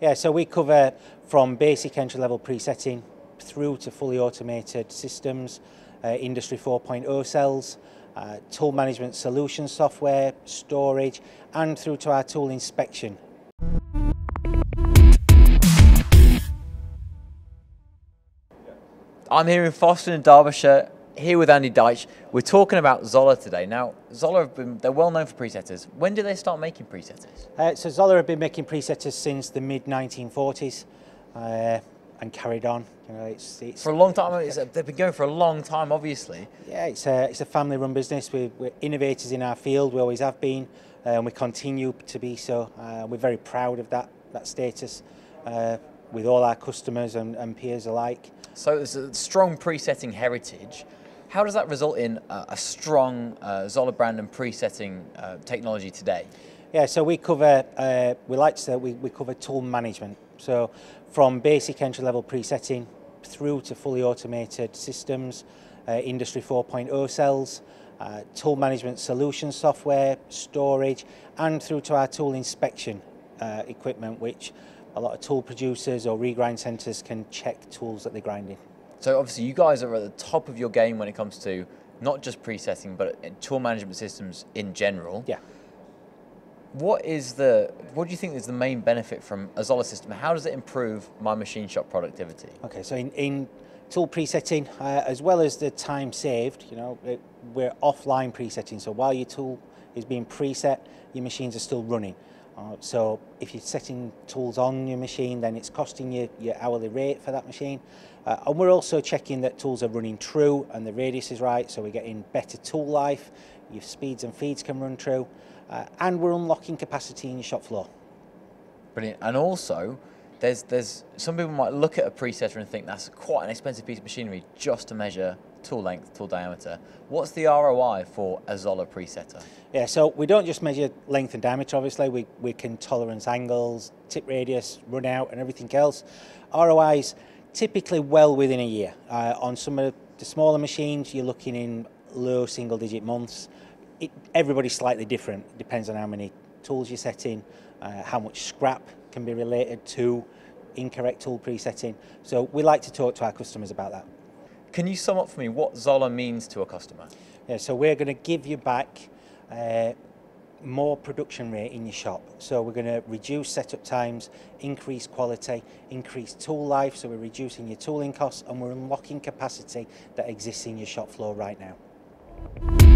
Yeah, so we cover from basic entry level presetting through to fully automated systems, uh, Industry 4.0 cells, uh, tool management solution software, storage, and through to our tool inspection. I'm here in Foston in Derbyshire, here with Andy Dyche. We're talking about Zoller today. Now, Zoller have been, they're well known for presetters. When did they start making presetters? Uh, so Zoller have been making presetters since the mid 1940s uh, and carried on. You know, it's, it's For a long time, it's, they've been going for a long time, obviously. Yeah, it's a, it's a family run business. We, we're innovators in our field, we always have been, uh, and we continue to be so. Uh, we're very proud of that, that status uh, with all our customers and, and peers alike. So there's a strong presetting heritage. How does that result in a, a strong uh, Zoller brand and presetting uh, technology today? Yeah, so we cover, uh, we like to say we, we cover tool management. So from basic entry level presetting through to fully automated systems, uh, Industry 4.0 cells, uh, tool management solution software, storage, and through to our tool inspection uh, equipment, which a lot of tool producers or regrind centres can check tools that they're grinding. So obviously you guys are at the top of your game when it comes to not just presetting, but tool management systems in general. Yeah. What is the what do you think is the main benefit from a Zoller system? How does it improve my machine shop productivity? Okay, so in, in tool presetting, uh, as well as the time saved, you know, it, we're offline presetting. So while your tool is being preset, your machines are still running. Uh, so if you're setting tools on your machine, then it's costing you your hourly rate for that machine. Uh, and we're also checking that tools are running true and the radius is right, so we're getting better tool life, your speeds and feeds can run true, uh, and we're unlocking capacity in your shop floor. Brilliant. And also, there's there's some people might look at a presetter and think that's quite an expensive piece of machinery just to measure tool length, tool diameter. What's the ROI for a Zoller presetter? Yeah, so we don't just measure length and diameter, obviously, we, we can tolerance angles, tip radius, run out, and everything else. ROIs typically well within a year. Uh, on some of the smaller machines, you're looking in low single digit months. It, everybody's slightly different, depends on how many tools you're setting, uh, how much scrap can be related to incorrect tool presetting. So we like to talk to our customers about that. Can you sum up for me what Zoller means to a customer? Yeah, so we're going to give you back uh, more production rate in your shop. So we're going to reduce setup times, increase quality, increase tool life, so we're reducing your tooling costs and we're unlocking capacity that exists in your shop floor right now.